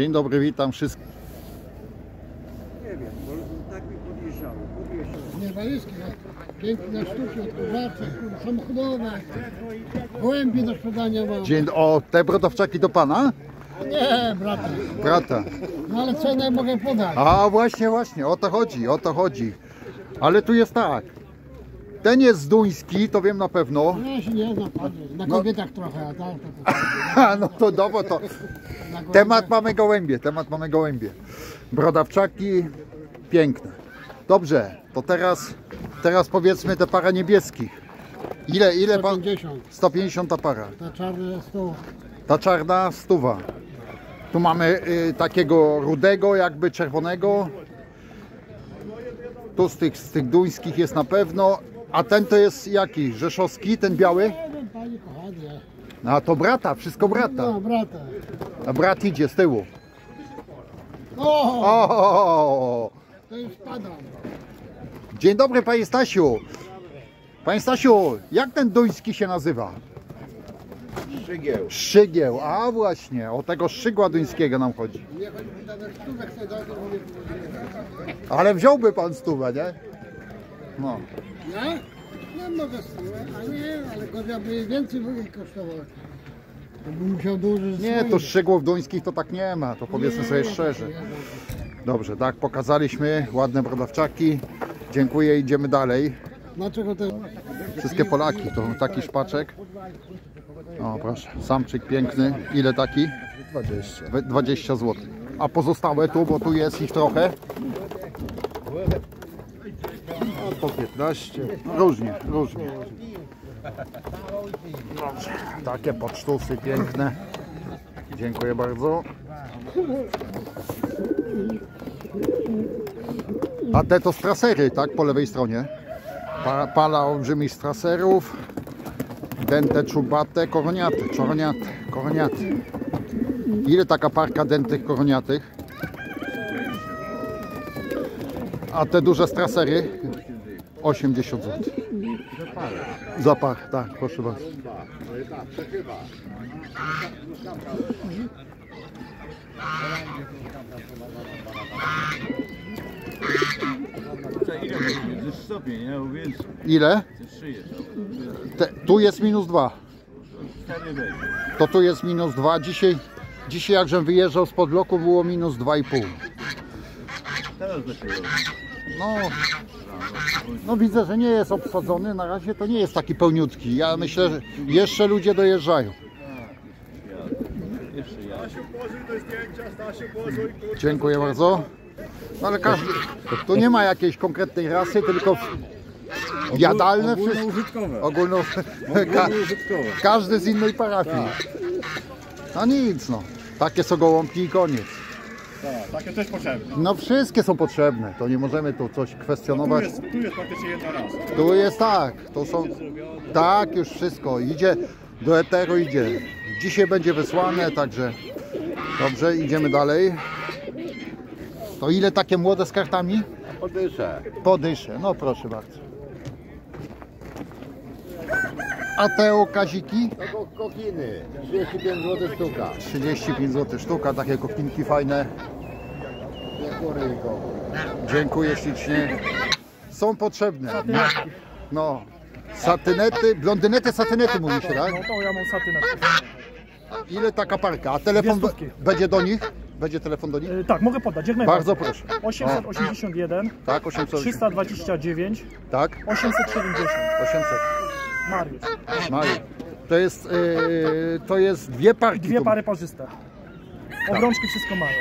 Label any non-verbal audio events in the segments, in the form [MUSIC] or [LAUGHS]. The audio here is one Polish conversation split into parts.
Dzień dobry, witam wszystkich. Nie wiem, bo tak mi podjeżdżało. Nie walizki, no. piękne sztuki, odkurzacze, samochodowe, gołębie do sprzedania mam. Dzień, o, te brodowczaki do pana? Nie, brata, Brata. no ale cenę mogę podać. A właśnie, właśnie, o to chodzi, o to chodzi. Ale tu jest tak. Ten jest duński, to wiem na pewno. Ja się nie znam, panie. na No. kobietach trochę, a tak, to, Ha, [LAUGHS] no to dobra, to na temat mamy gołębie, temat mamy gołębie. Brodawczaki, piękne. Dobrze, to teraz, teraz powiedzmy te para niebieskich. Ile, ile pan? 150, 150 ta para. ta czarna jest tu. Ta czarna stuwa. Tu mamy y, takiego rudego, jakby czerwonego. Tu z tych, z tych duńskich jest na pewno. A ten to jest jaki? Rzeszowski, ten biały? Nie wiem, panie kochanie. A to brata, wszystko brata. No, brata. A brat idzie z tyłu. O, O! to już spadam. Dzień dobry panie Stasiu. Panie Stasiu, jak ten duński się nazywa? Szygieł. Szygieł, a właśnie, o tego szygła duńskiego nam chodzi. Ale wziąłby pan stówę, nie? No. Ja? No mogę stówę, a nie, ale godzina by więcej by kosztowało. To bym musiał dłużej Nie, to szczegółów duńskich to tak nie ma, to powiedzmy sobie szczerze. Dobrze, tak, pokazaliśmy ładne brodawczaki. Dziękuję, idziemy dalej. Dlaczego to Wszystkie Polaki, to taki szpaczek. O, proszę, samczyk piękny. Ile taki? 20. We- 20 zł. A pozostałe tu, bo tu jest ich trochę? Po 15. Różnie, różnie. Dobrze, takie pocztusy piękne. Dziękuję bardzo. A te to strasery, tak? Po lewej stronie. Pa, pala olbrzymich straserów. Dente czubate, koroniate, czoroniate, koroniate. Ile taka parka dentych koroniatych? A te duże strasery? 80 zł. Za par, tak, proszę bardzo. Ile. Te, tu jest minus 2. Cztery będzie. To tu jest minus 2. Dzisiaj, dzisiaj jakżem wyjeżdżał z podbloku było minus 2,5. Teraz dopiero. No, no widzę, że nie jest obsadzony. Na razie to nie jest taki pełniutki. Ja myślę, że jeszcze ludzie dojeżdżają. Dziękuję bardzo. No ale każdy, tu nie ma jakiejś konkretnej rasy, tylko jadalne wszystko. Ogólnoużytkowe. Ogólno, ka, każdy z innej parafii. No nic no. Takie są gołąbki i koniec. Tak, takie też potrzebne. No wszystkie są potrzebne. To nie możemy tu coś Tu kwestionować. jest, tu jest praktycznie jedna raz. Tu jest tak. To są. Tak, już wszystko. Idzie do eteru idzie. Dzisiaj będzie wysłane, także dobrze, idziemy dalej. To ile takie młode z kartami? Podyszę. Podyszę, no proszę bardzo. A te okaziki? Tego kokiny. 35 zł sztuka. 35 zł sztuka, takie kokinki fajne. Kuryjko. Dziękuję ślicznie. Są potrzebne. No. Satynety, blondynety, satynety mówi się, tak? No to ja mam satynę. Ile taka parka? A telefon Dwie stówki. be- będzie do nich? Będzie telefon do nich? Y, tak, mogę podać, jak najbardziej. Bardzo proszę. 881, Tak, 800. 329, Tak, 870. 800. Mariusz. Mają. To jest, yy, to jest dwie parki. Dwie tu. pary parzyste. Obrączki wszystko mają.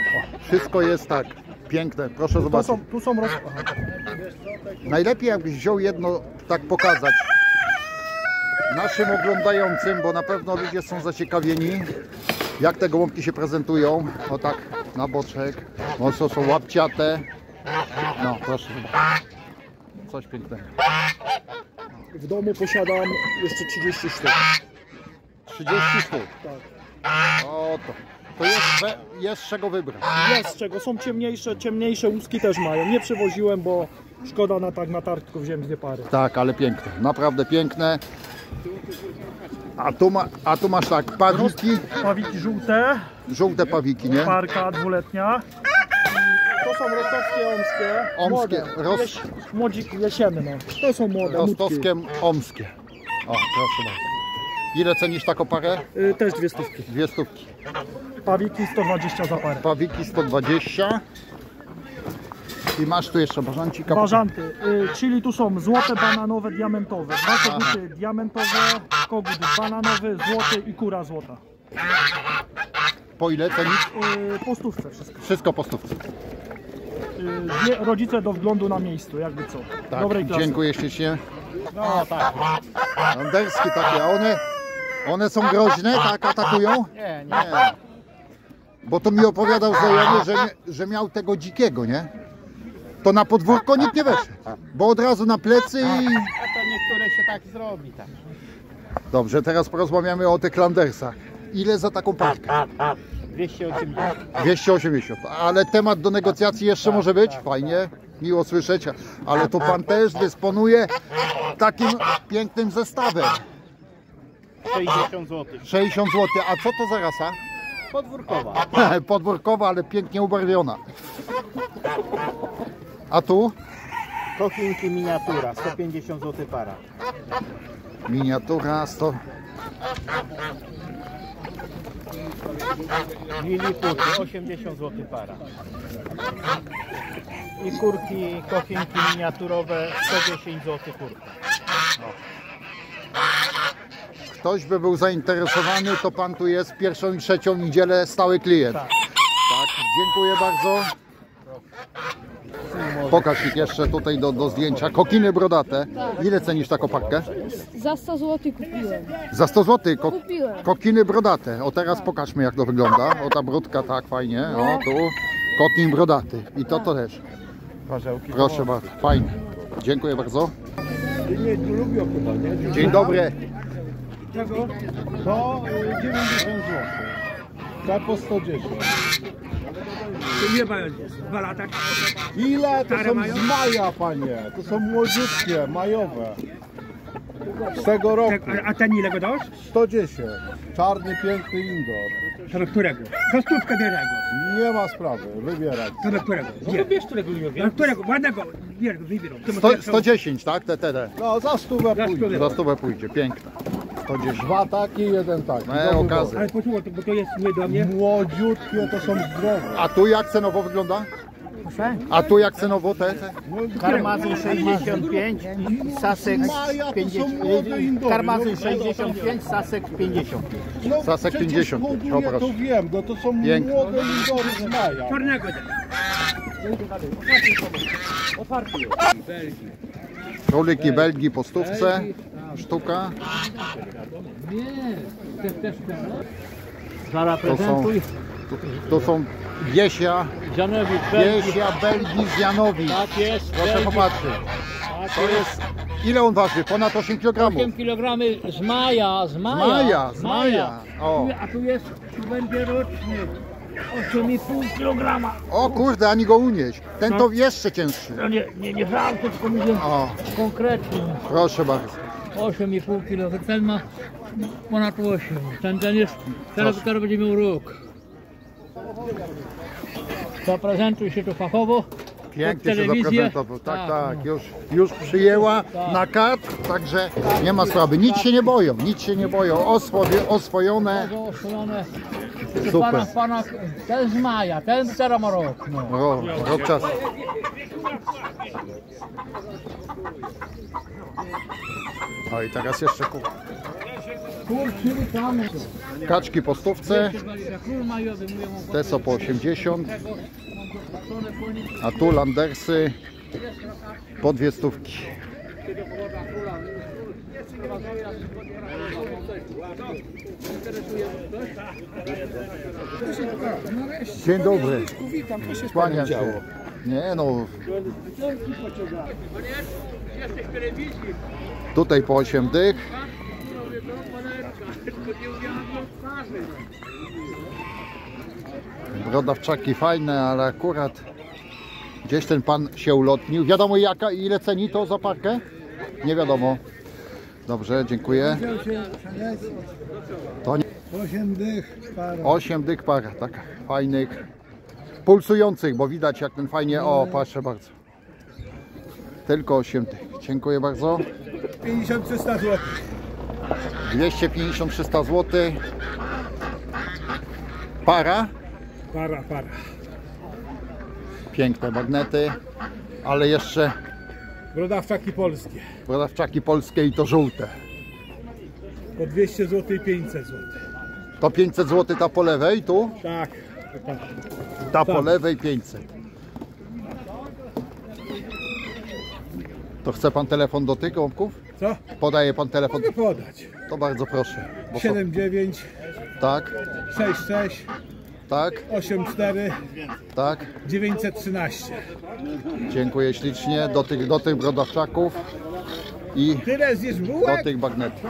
Wszystko jest tak. Piękne, proszę Tu zobaczyć. są, tu są roz... Aha. Najlepiej jakbyś wziął jedno tak pokazać naszym oglądającym, bo na pewno ludzie są zaciekawieni jak te gołąbki się prezentują. O tak na boczek. Mocno są łapciate. No proszę. Coś pięknego. W domu posiadam jeszcze 30 sztuk. 30 sztuk. Tak. O to. To jest, jest z czego wybrać. Jest z czego, są ciemniejsze, ciemniejsze łuski też mają. Nie przywoziłem, bo szkoda na tak na targ, tylko wziąłem dwie pary. Tak, ale piękne. Naprawdę piękne. A tu, ma, a tu masz tak, pawiki, Pawiki żółte, żółte pawiki, nie? parka dwuletnia. To są rostowskie, omskie. Omskie, roz- Jeś, młodzik jesienne. To są młode. Rostowskie, omskie. O, proszę bardzo. Ile cenisz taką parę? Y, też dwie stówki. Dwie stówki. Pawiki 120 za parę. Pawiki 120. I masz tu jeszcze bażancika. Bażanty, y, czyli tu są złote, bananowe, diamentowe. Dwa koguty diamentowe, kogut bananowy, złoty i kura złota. Po ile cenisz? Y, po stówce wszystko. Wszystko po stówce. Y, dwie rodzice do wglądu na miejscu, jakby co. Tak, Dobrej klasy. dziękuję ślicznie. No tak. Anderskie takie, a one, one są groźne, tak atakują? Nie, Nie. Bo to mi opowiadał znajomy, że, że miał tego dzikiego, nie? To na podwórko nikt nie weszł, bo od razu na plecy i... A to niektóre się tak zrobi. Tak. Dobrze, teraz porozmawiamy o tych Landersach. Ile za taką parkę? 280. 280. Ale temat do negocjacji jeszcze może być? Fajnie, miło słyszeć. Ale to pan też dysponuje takim pięknym zestawem. 60 zł. 60 zł. A co to za rasa? Podwórkowa. [LAUGHS] Podwórkowa, ale pięknie ubarwiona. A tu? Kochinki miniatura. 150 zł para. Miniatura 100. Liliputy. 80 zł para. I kurki, kochinki miniaturowe. 110 zł kurka. Ktoś by był zainteresowany, to pan tu jest pierwszą i trzecią niedzielę stały klient. Tak. Tak, dziękuję bardzo. Pokaż ich jeszcze tutaj do, do zdjęcia. Kokiny brodate. Ile cenisz taką pakę? Za 100 zł kupiłem. Za 100 zł. Ko Kupiłem. kokiny brodate. O teraz pokażmy jak to wygląda. O ta brodka, tak fajnie. O tu. Kokin brodaty. I to to też. Proszę bardzo. Fajnie. Dziękuję bardzo. Nie, tu lubią chyba, nie? Dzień dobry. Tego? To y, 90 zł. Ta po 110. Ile mają? Dwa lata? Ile? To są z maja, panie. To są młodziutkie, majowe. Z tego roku. Tak, a, ten ile go dasz? 110. Czarny, piękny indoor. To do którego? To stówkę bierego. Nie ma sprawy, wybierać. To do którego? No to bierz którego lubię. Do którego? Ładnego. Bierz go, wybierą. To Sto, 110, tak? Te, te, te. No, za stówę Za pójdzie. stówę. Za stówę pójdzie. Piękne. 110. Dwa takie, jeden taki. E, Do wyboru. okazy. Ale posłuchaj, to- bo to jest nie do mnie. Młodziutkie to są zdrowe. A tu jak cenowo wygląda? A tu jak cenowo te? te? Karmazyn 65 i Sasek Maja to są 50. młode indory. Karmazyn No, 65, Sasek 50. No, Sasek przecież 50. Hoduję, O, proszę. to wiem, bo to są Piękne. młode indory z maja. Czarnego daj. Króliki Belgii po stówce. Sztuka. Zaraz To są, to są Wiesia, Janowicz, Wiesia Belgii z Janowic. Tak jest. Proszę popatrzeć. To jest, ile on waży? Ponad 8 kg. 8 kg z maja, z Z maja. maja, z maja. O, A tu jest, tu będzie roczny. 8,5 kg. o kurde, ani go unieść. Ten to jeszcze cięższy. No nie, nie, nie żarty, tylko mówię O, Konkretnie proszę bardzo. 8,5 kg. Ten ma ponad 8. Ten, ten jest, teraz dopiero będzie miał rok. Zaprezentuj się tu fachowo. Pięknie się zaprezentował. Tak, Tak, tak, no. już, już przyjęła na kat, także nie ma sprawy. Nic się nie boją, nic się nie boją. Oswoje, oswojone. Super. Pana, pana, ten z maja, ten teraz ma rok. No. O, rok czasu. O i teraz jeszcze ku- Kurczę, witamy. kaczki po stówce, te są po 80, a tu landersy po dwie stówki. Dzień dobry. Kłaniam się. Nie no. Tutaj po 8 dych. Brodawczaki fajne, ale akurat gdzieś ten pan się ulotnił. Wiadomo jaka, ile ceni to za parkę? Nie wiadomo. Dobrze, dziękuję. To nie... Osiem dych, para. 8 dyk para, tak fajnych, pulsujących, bo widać jak ten fajnie, o proszę bardzo. Tylko 8 dych. Dziękuję bardzo. 50-300 zł. 250-300 zł. Para, Para, para. piękne magnety, ale jeszcze Brodawczaki polskie. brodawczaki polskie i to żółte. Po 200 zł i 500 zł. To 500 zł ta po lewej, tu, Tak. tak. ta po lewej 500. To chce pan telefon do tych gołąbków? Co? Podaje pan telefon? Mogę podać. To bardzo proszę. Bo są- 79 Tak, 66 tak, 84 tak. 913. Dziękuję ślicznie do tych, do tych brodawczaków i Tyle zjesz do bułek? tych bagnetów.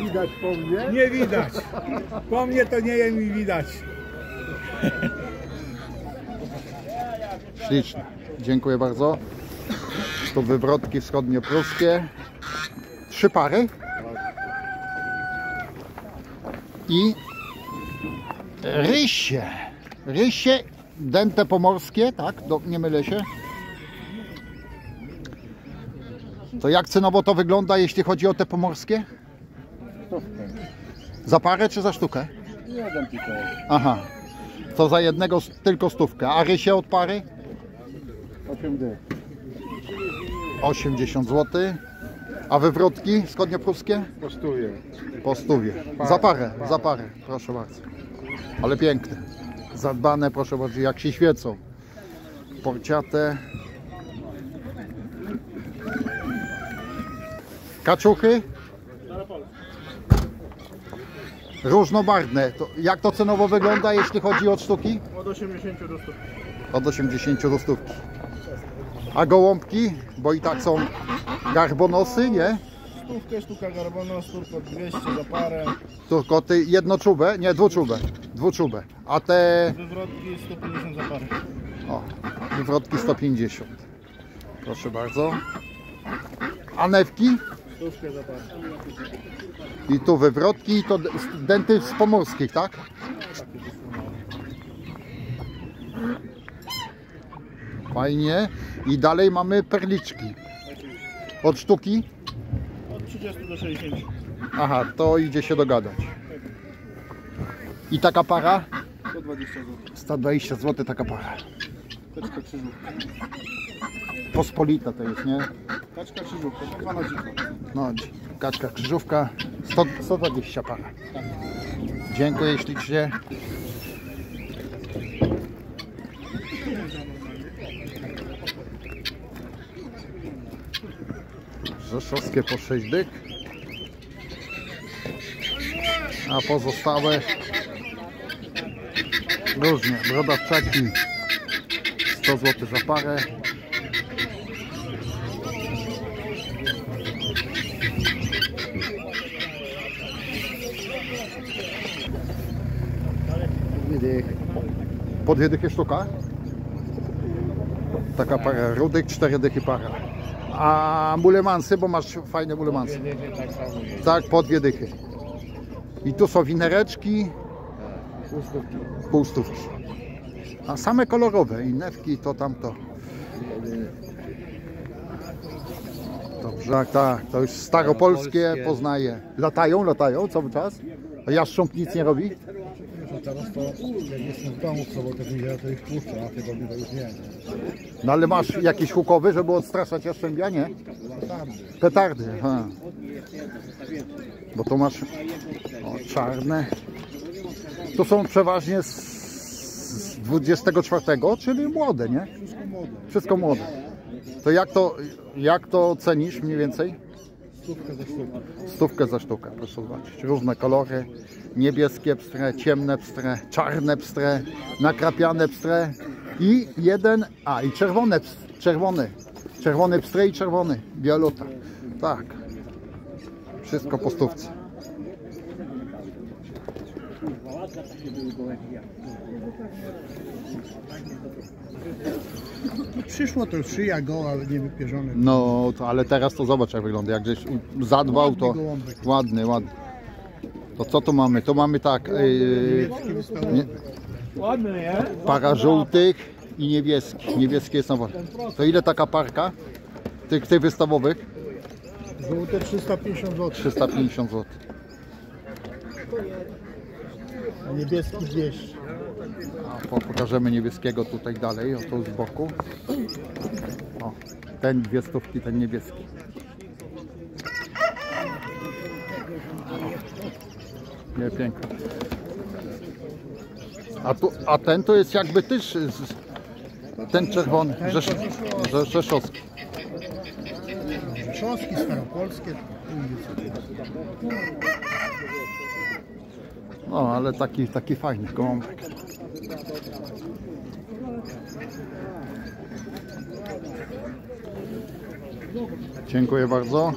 Widać po mnie? Nie widać. Po mnie to nie jem i widać. Ślicznie. Dziękuję bardzo. Tu wywrotki wschodniopruskie. Trzy pary. I rysie. Rysie dęte pomorskie, tak? Do, nie mylę się. To jak cenowo to wygląda, jeśli chodzi o te pomorskie? Za parę czy za sztukę? Jeden tylko. Aha. To za jednego tylko stówkę. A rysie od pary? 8 dych. 80 zł. A wywrotki wschodniopruskie? Kosztuje. Po stówie. Za parę, za parę, proszę bardzo. Ale piękne. Zadbane, proszę bardzo, jak się świecą. Porciate. Kaczuchy? Różnobarwne. To jak to cenowo wygląda, jeśli chodzi o sztuki? Od 80 do 100. Od 80 do stówki. A gołąbki? Bo i tak są garbonosy, nie? Stówkę, sztuka garbona, stówka 200 za parę. Tylko ty jednoczubę? Nie, dwuczubę. Dwuczubę. A te Wywrotki 150 za parę. o, wywrotki 150. Proszę bardzo. A newki? Stówkę za parę. I tu wywrotki i to denty z pomorskich, tak? Fajnie. I dalej mamy perliczki. Od sztuki? Od 30 do 60. Aha, to idzie się dogadać. I taka para? 120 zł. 120 zł taka para. Kaczka krzyżówka. Pospolita to jest, nie? Kaczka krzyżówka, tak zwana. No, kaczka krzyżówka, 100, 120 para. Dziękuję ślicznie. Rzeszowskie po 6 dyk. A pozostałe różnie. Brodawczaki 100 zł za parę. Po dwie dychy sztuka. Taka para rudych, cztery dychy para. A mulemansy, bo masz fajne mulemansy. Tak. Tak, po dwie dychy. I tu są winereczki, Półstówki. półstówki. A same kolorowe, i newki, to tamto. Dobrze, tak, tak, to już staropolskie poznaję. Latają, latają cały czas. A jastrząb nic nie robi? Teraz to jak jestem w domu w sobotę, niedzielę to ich puszczę, a tygodniu to już nie. No ale masz jakiś hukowy, żeby odstraszać jaszczębia, nie? Petardy. Petardy, aha. Bo to masz o, czarne. To są przeważnie z, z 24, czyli młode, nie? Wszystko młode. Wszystko młode. To jak to, jak to cenisz mniej więcej? Stówkę za sztukę. Stówkę za sztukę, proszę zobaczyć. Różne kolory. Niebieskie pstre, ciemne pstre, czarne pstre, nakrapiane pstre i jeden, a i czerwone, czerwony. Czerwony pstre i czerwony, bialuta. Tak. Wszystko po stówce. Przyszło to szyja goła, nie wypierzone. No, to, ale teraz to zobacz jak wygląda. Jak żeś u- zadbał, to Ładny gołąbek. ładny, ładny. To co tu mamy? Tu mamy tak, yy, nie, Ładny, nie? para żółtych i niebieskich. Niebieskie są wolne. To ile taka parka tych, tych wystawowych? Żółte 350 zł, 350 zł. Niebieski 200. A po- pokażemy niebieskiego tutaj dalej, o tu z boku. O, ten dwie stówki, ten niebieski. Nie, piękny. A, tu, a ten to jest jakby też z, ten czerwony, Rzesz, Rzesz, rzeszowski. Rzeszowski, staropolskie. No, ale taki, taki fajny gołąbek. Dziękuję bardzo.